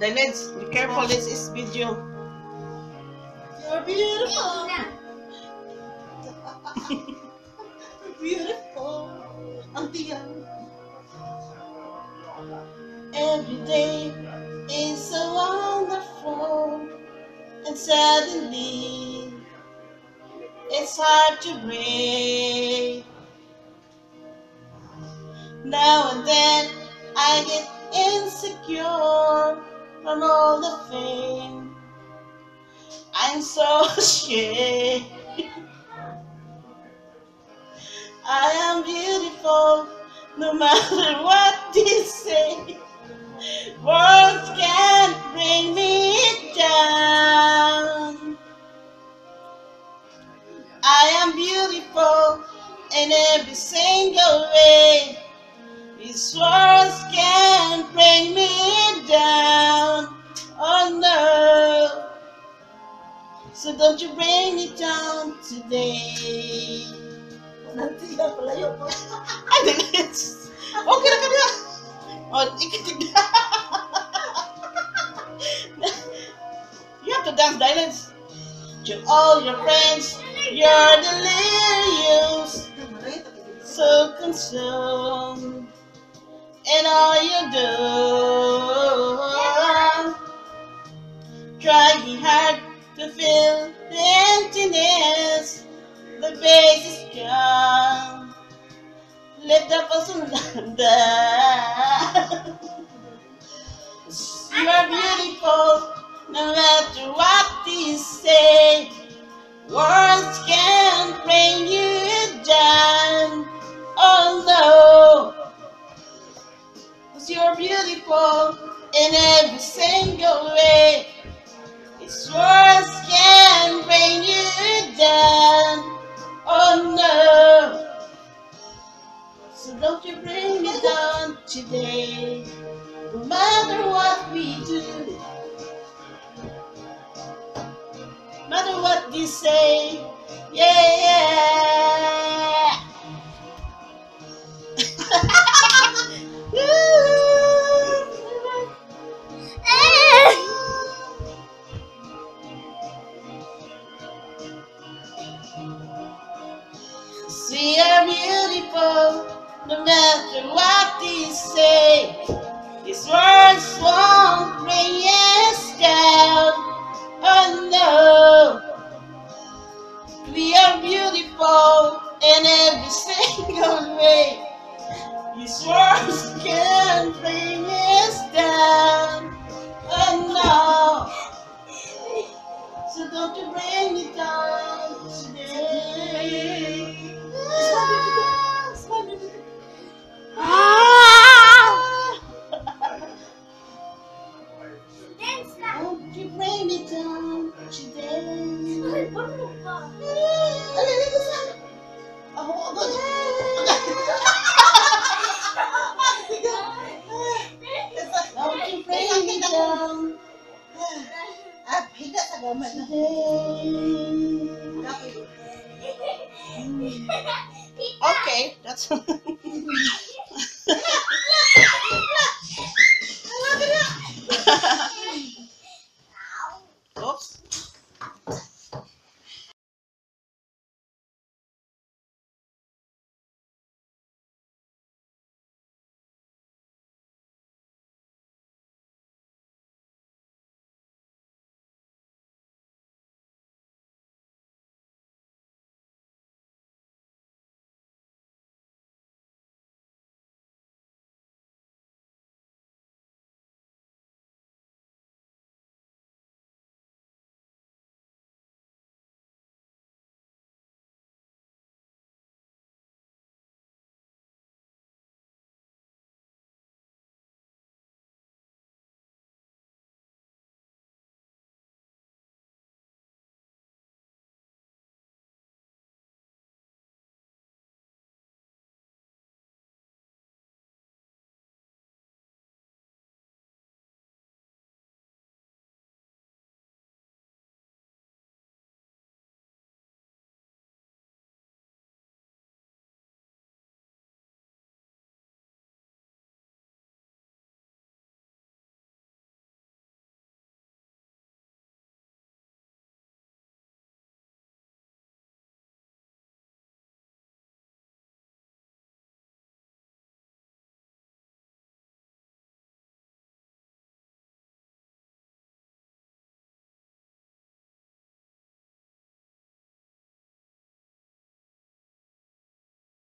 The lens, be careful, this is video. You're beautiful. beautiful. Every day is so wonderful, and suddenly it's hard to breathe. Now and then I get insecure from all the fame. I'm so ashamed. I am beautiful no matter what they say. Words You bring me down today. Ang tiyan, palayo po. Ay, dilis. Okay na ka na. Oh, ikitig You have to dance silence. To all your friends, you're delirious. So consumed in all you do. Lift up a. You're beautiful, no matter what they say. Words can't No matter what we do. No matter what you say. Yeah, yeah. We are beautiful, no matter what they say. These words won't bring us down. Oh no. We are beautiful in every single way. These words can Okay, that's